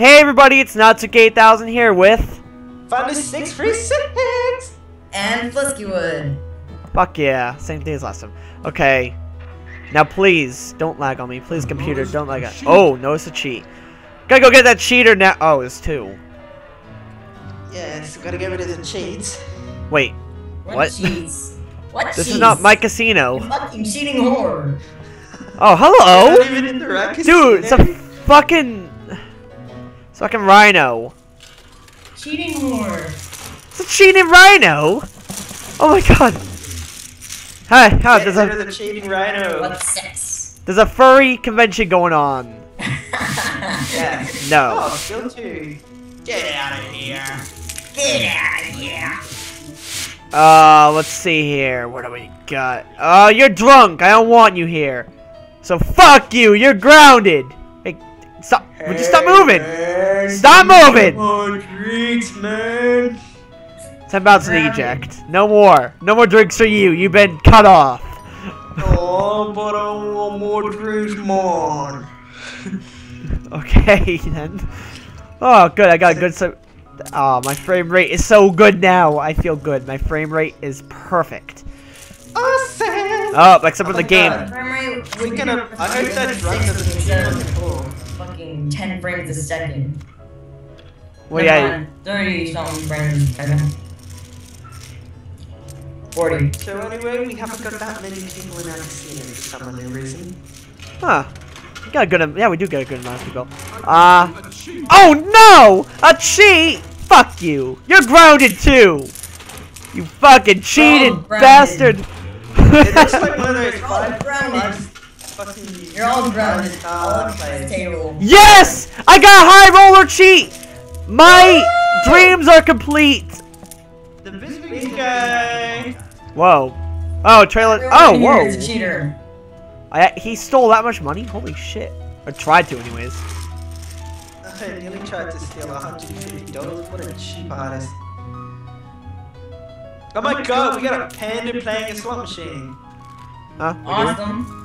Hey everybody, it's Natsuki8000 here with... Thunder 636! And Fleskywood. Fuck yeah, same thing as last time. Okay. Now please, don't lag on me. Please, computer, don't lag on Oh, no, it's a cheat. Gotta go get that cheater now. Oh, it's two. Yes, gotta get rid of the cheats. Wait, What, What? cheats? What this cheats? is not my You casino. fucking cheating whore. Oh, hello! Not even in the right Dude, it's a casino. fucking... It's fucking rhino. Cheating whore. It's a cheating rhino! Oh my god. Hi, hi, Get there's rid a, the cheating rhino. What sex? there's a furry convention going on. Yeah. No. Oh, still two. Get out of here. Get out of here. Uh, let's see here. What do we got? Oh, you're drunk. I don't want you here. So fuck you. You're grounded. Hey, stop. Would you stop moving? Man, Stop moving. Come on, drinks, man. Ten pounds to eject. No more. No more drinks for you. You've been cut off. Oh, but I want more drinks, man. Okay then. Oh, good. I got a good. So, oh, my frame rate is so good now. I feel good. My frame rate is perfect. Awesome. Oh, except for Oh the my game. God. Frame rate would Speaking of, I 10 frames a second. Well, Never yeah. mind, 30 something frames a second. 40. So anyway, we haven't got that many people in our casino for some unknown reason. Huh. We got a good. am- Yeah, we do get a good amount of people. Uh. Oh no! A cheat! Fuck you! You're grounded too! You fucking cheated bastard! It looks like one of those five, grounded. five fucking You're all grounded. five-star All at this players. table. yes! I got a high roller cheat! My dreams are complete! The big guy. Whoa. Oh, trailer. Everyone Oh, here whoa. is a cheater. I, he stole that much money? Holy shit. Or tried to, anyways. I nearly tried to steal $150. What a cheap artist. Oh my god, we got a panda playing a slot machine. Huh? Awesome.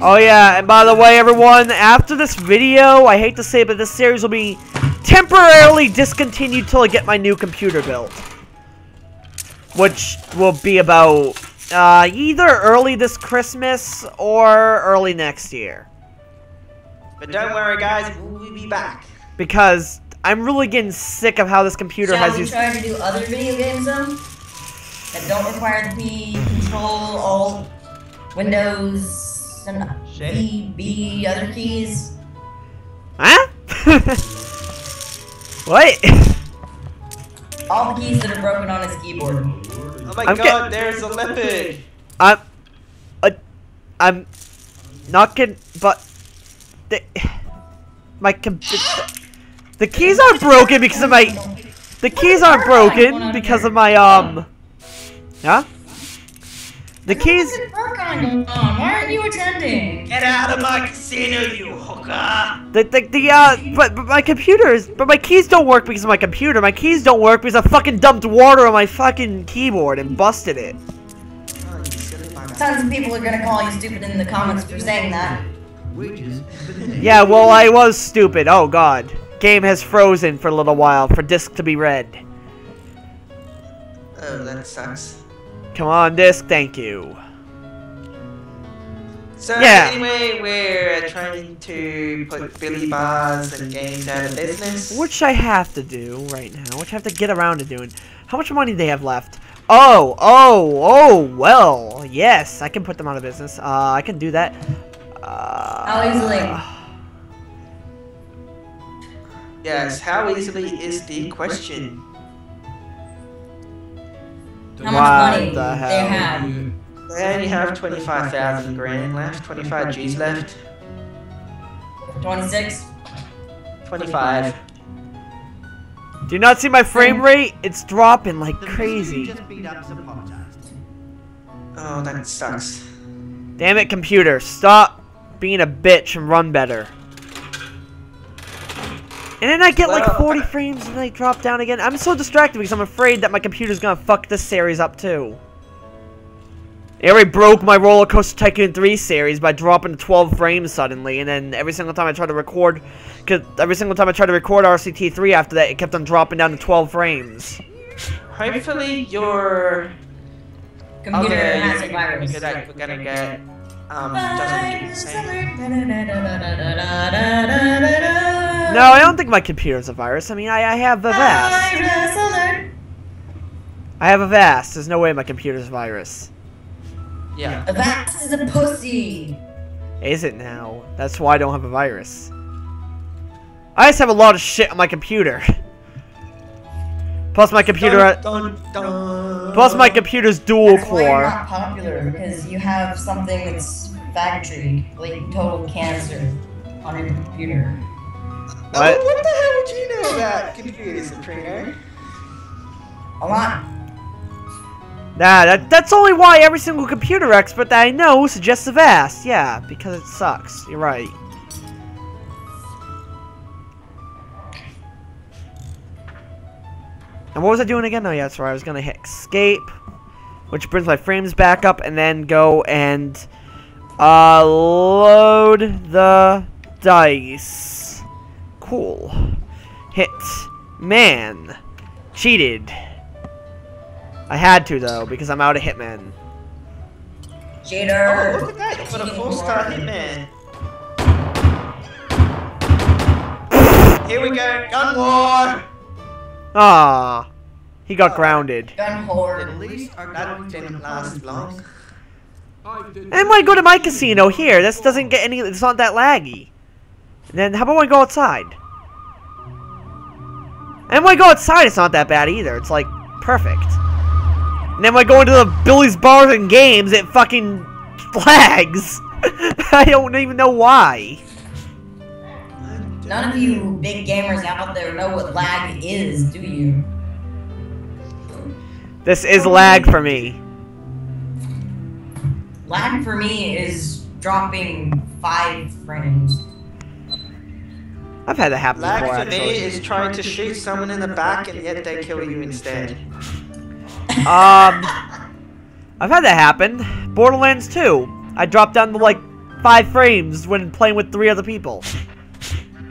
Oh yeah, and by the way, everyone, after this video, I hate to say it, but this series will be temporarily discontinued till I get my new computer built. Which will be about uh, either early this Christmas or early next year. But don't worry guys, we'll be back. Because I'm really getting sick of how this computer has. Shall has we these... try to do other video games though? That don't require the Control, Alt, Windows, and Shit. V, B, other keys? Huh? what? All the keys that are broken on his keyboard. Oh my I'm god, there's a leopard. I'm... Uh, I'm... Not getting... But... The, my com- the, the keys aren't broken because of my... The keys aren't broken because of my, um... Huh? The keys... There's a work on going on. Why aren't you attending? Get out of my casino, you hooker. The, the, the, uh... But, but my computers... But my keys don't work because of my computer. My keys don't work because I fucking dumped water on my fucking keyboard and busted it. You silly bugger. Tons of people are gonna call you stupid in the comments for saying that. Yeah, well, I was stupid. Oh, God. Game has frozen for a little while for disk to be read. Oh, that sucks. Come on, disk. Thank you. So Yeah. anyway, we're trying to put Billy Bars and games out of business. Which I have to do right now. Which I have to get around to doing. How much money do they have left? Oh, oh, oh, well, yes, I can put them out of business. Uh, I can do that. Uh, How easily? Yes, how easily is the question? How much money the they have? Um, they only have 25,000 grand left, 25 G's left, 26? 25. Do you not see my frame rate? It's dropping like crazy. Oh, that sucks. Damn it, computer. Stop being a bitch and run better. And then I get like 40 frames and I drop down again. I'm so distracted because I'm afraid that my computer's gonna fuck this series up too. It already broke my Roller Coaster Tycoon 3 series by dropping to 12 frames suddenly, and then every single time I tried to record, cause every single time I tried to record RCT3 after that, it kept on dropping down to 12 frames. Hopefully your Computer other has a unit virus. that we're gonna get um doesn't do the Virus same. alert. No, I don't think my computer's a virus. I mean, I, I have Avast. Virus. I have Avast. There's no way my computer's a virus. Yeah. Avast is a pussy. Is it now? That's why I don't have a virus. I just have a lot of shit on my computer. Plus my computer, Dun, dun, dun. plus my computer's dual That's why you're core. not popular because you have something that's factory, like total cancer, on your computer. Oh, What? what the hell would you know about computers, Supremo? A lot. Nah, that, that's only why every single computer expert that I know suggests Avast. Yeah, because it sucks. You're right. And what was I doing again? Oh, yeah, that's right. I was going to hit escape, which brings my frames back up, and then go and uh, load the dice. Cool. Hit. Man. Cheated. I had to, though, because I'm out of Hitman. Cheater. Oh, look at that! You got a four-star hitman. Here we go, gun war. Ah, he got grounded. Gun At least our gun didn't last long. And when I go to my casino here, this doesn't get any. It's not that laggy. Then how about when I go outside? And when I go outside, it's not that bad either. It's like perfect. And then when I go into the Billy's Bars and Games, it fucking lags. I don't even know why. None of you big gamers out there know what lag is, do you? This is lag for me. Lag for me is dropping five frames. I've had that happen Lag before, for me actually. is trying to shoot someone in the back and yet they kill you instead. Um, I've had that happen. Borderlands 2. I dropped down to like five frames when playing with three other people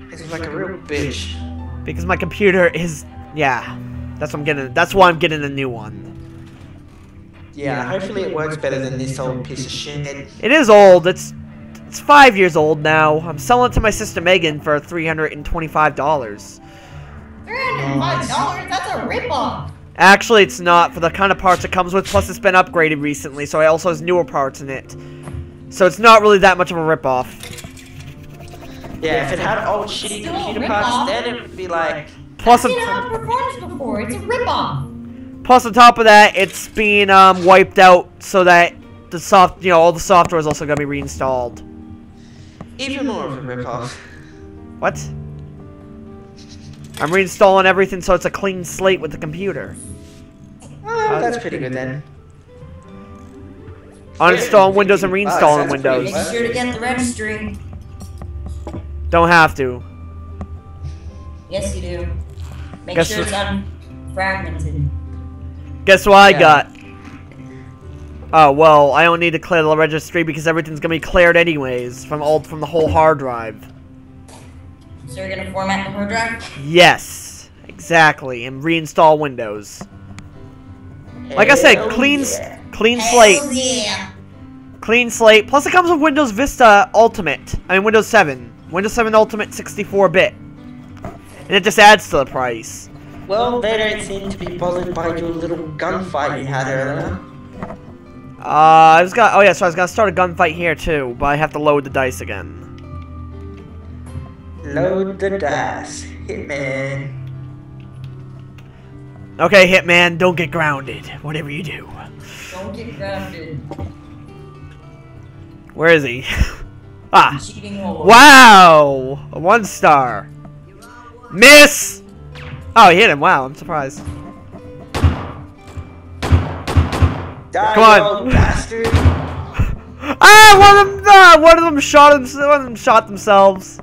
This is like a real bitch. because my computer is yeah. That's what I'm getting. That's why I'm getting a new one. Yeah, hopefully it works better than this old piece of shit. It is old. It's it's five years old now. I'm selling it to my sister Megan for three hundred and twenty-five dollars. $305? That's a ripoff. Actually, it's not for the kind of parts it comes with. Plus, it's been upgraded recently, so it also has newer parts in it. So it's not really that much of a ripoff. Yeah, if it had old shitty Still computer parts, then it would be like, Plus, I've on, seen how it performs before. It's a ripoff. plus on top of that, it's being um, wiped out so that the soft, you know, all the software is also gonna be reinstalled. Even more of a ripoff. What? I'm reinstalling everything so it's a clean slate with the computer. Oh, that's pretty good then. Uninstalling Windows and reinstalling that's Windows. Make sure to get the registry. Don't have to. Yes, you do. Make Guess sure it's unfragmented. Guess what I got? Oh well, I don't need to clear the registry because everything's gonna be cleared anyways from all from the whole hard drive. So you're gonna format the hard drive? Yes, exactly, and reinstall Windows. Like I said, clean, yeah. clean slate, yeah. clean slate. Plus, it comes with Windows Vista Ultimate. I mean, Windows 7, Windows 7 Ultimate 64-bit, and it just adds to the price. Well, they don't seem to be bothered by your little gunfight you had earlier. Uh, I was got. Oh yeah, so I was gonna start a gunfight here too, but I have to load the dice again. Load the dice, Hitman. Okay, Hitman, don't get grounded. Whatever you do. Don't get grounded. Where is he? ah. Wow! A one star. Miss! Oh, he hit him. Wow, I'm surprised. Die, Come on. bastard. Ah, one of them. Ah, one of them shot him. One of them shot themselves.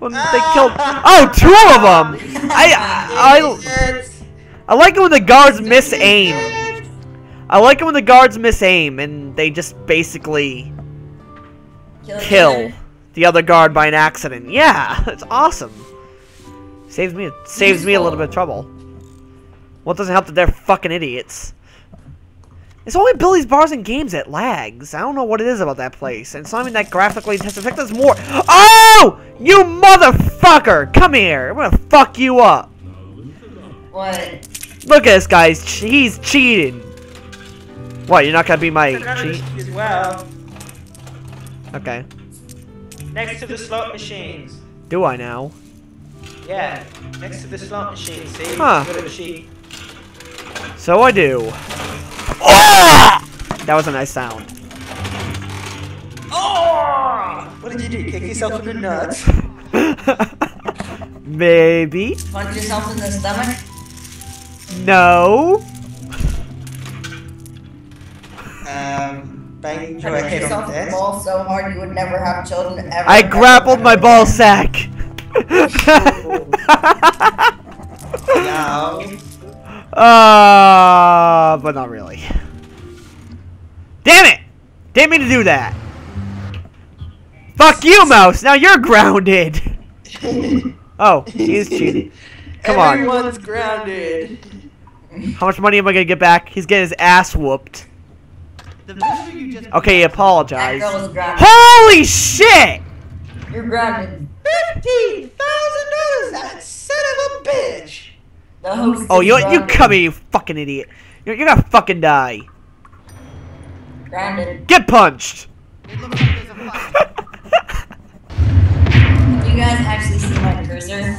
One, they killed. Oh, two of them. I, I, Idiots. I like it when the guards miss aim. I like it when the guards miss aim and they just basically Kill. kill the other guard by an accident. Yeah, it's awesome. Saves me saves me a little bit of trouble. Well, it doesn't help that they're fucking idiots. It's only Billy's Bars and Games that lags. I don't know what it is about that place. And it's not even that graphically intense. In fact, there's more. Oh! You motherfucker! Come here. I'm gonna fuck you up. What? Look at this guy. He's, cheating. What, you're not gonna be my cheat? As well, Okay. next to the slot machines. Do I now? Yeah, next to the slot machine. See, Huh. Got a sheet. So I do. Oh! That was a nice sound. Oh! What did you do? Kick yourself in the nuts? Maybe. Punch yourself in the stomach? No. Um, bang your Punch head yourself on in the the desk. ball so hard you would never have children ever. I ever, grappled ever my again. ball sack. Yeah. uh, but not really. Damn it! Didn't mean to do that. Fuck you, Mouse. Now you're grounded. Oh, he is cheating. Come on. Everyone's grounded. How much money am I gonna get back? He's getting his ass whooped. The visitor you just Okay, he That apologized. girl is grounded. Holy shit! You're grounded. fifteen thousand dollars. That son of a bitch. The host Oh, is you you grounded. come here, you fucking idiot. You're, you're gonna fucking die. Grounded. Get punched. You guys actually see my cursor?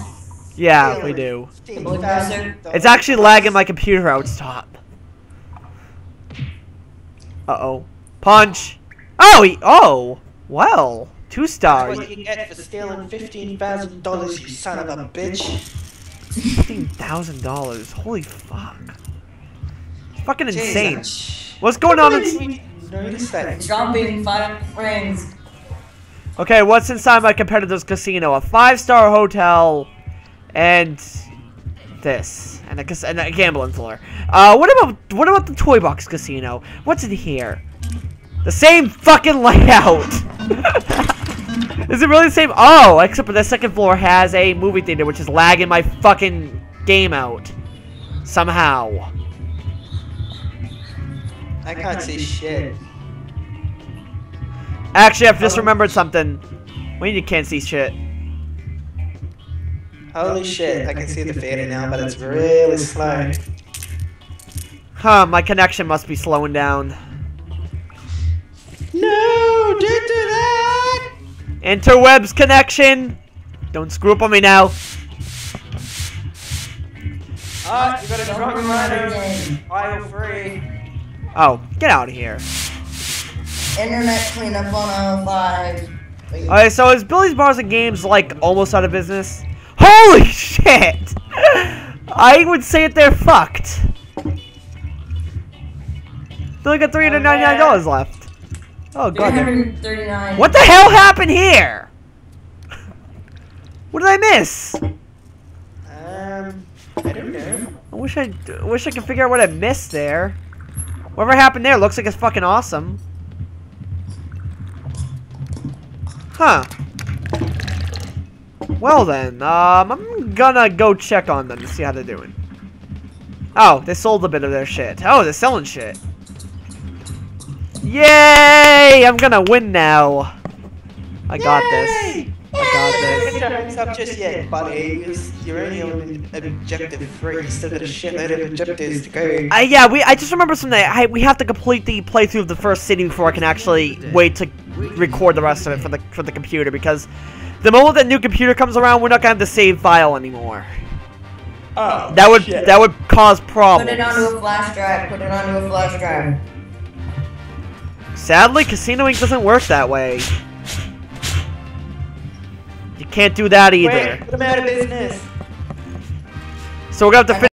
yeah, we do. Cursor? It's actually lagging my computer out. Stop. Uh oh. Punch. Oh, he, oh. Well, two That's stars. what you get for stealing fifteen thousand dollars, you son of a bitch. Fifteen thousand dollars. Holy fuck. Fucking insane. Jeez, What's going on? in- We noticed that. Dropping five frames. Okay, what's inside my competitor's casino? A five-star hotel, and this, and a, and a gambling floor. Uh, what about what about the Toy Box Casino? What's in here? The same fucking layout. is it really the same? Oh, except for the second floor has a movie theater, which is lagging my fucking game out somehow. I can't see shit. Actually, I've just remembered something. When you can't see shit. Holy shit, I can see the theater now, but it's really slow. Huh, my connection must be slowing down. No, don't do that! Interwebs connection! Don't screw up on me now. Oh, you got a Don't drunk remind rider. again. Free. Oh, get out of here. Internet cleanup on aisle oh five. Alright, so is Billy's Bars and Games like almost out of business? Holy shit! I would say that they're fucked. They only got $399 left. Oh, god. 339. What the hell happened here? What did I miss? Um, I don't know. I wish I wish I could figure out what I missed there. Whatever happened there looks like it's fucking awesome. Huh. Well then, um, I'm gonna go check on them to see how they're doing. Oh, they sold a bit of their shit. Oh, they're selling shit. Yay! I'm gonna win now. I got this. I got this. Get your just yet, buddy. You're, you're only on objective three. You still got a shitload of objectives to go. Uh, yeah, we. I just remember something. I, we have to complete the playthrough of the first city before I can actually wait to record the rest of it for the for the computer because the moment that new computer comes around, we're not gonna have the save file anymore. Oh, That would shit. that would cause problems. Put it onto a flash drive. Put it onto a flash drive. Sadly, Casino Inc. doesn't work that way. You can't do that either. Wait, put out of business. So we're gonna have to.